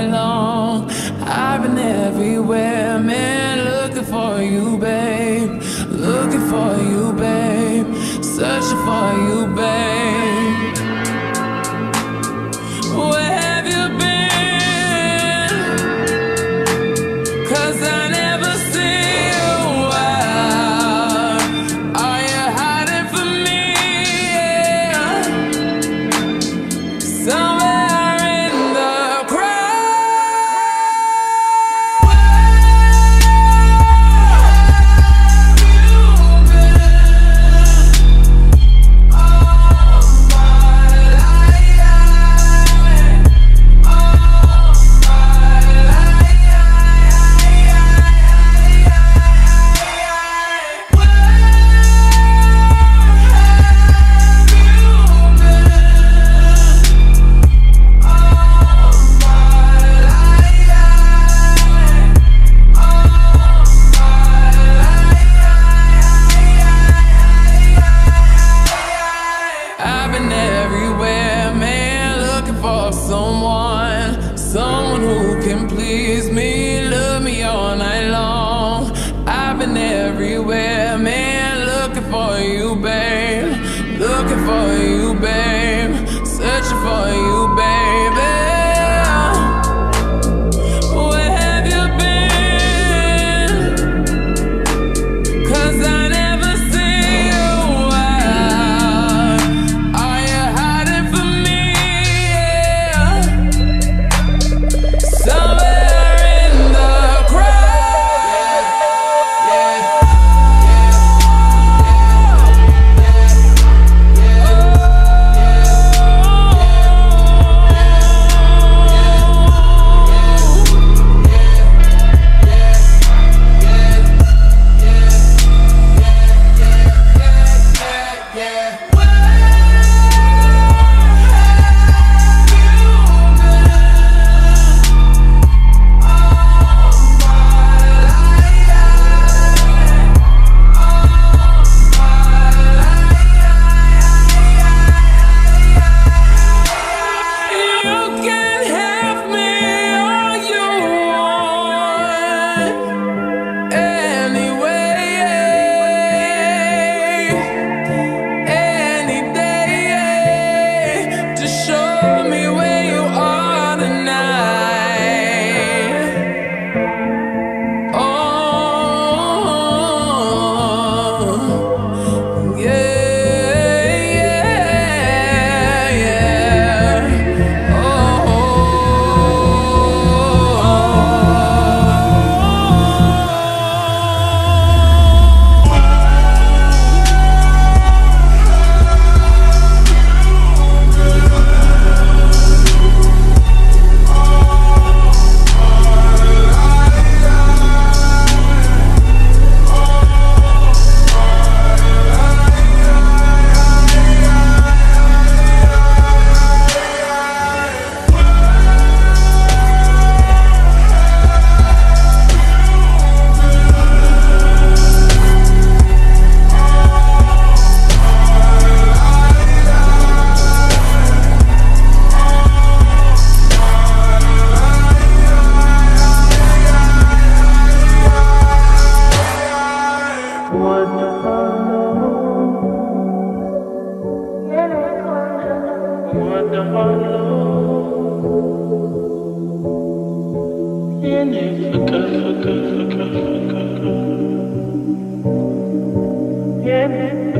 night long. I've been everywhere, man, looking for you, babe. Looking for you, babe. Searching for you, babe. Please me, love me all night long. I've been everywhere, man, looking for you, babe, looking for you, Yeah.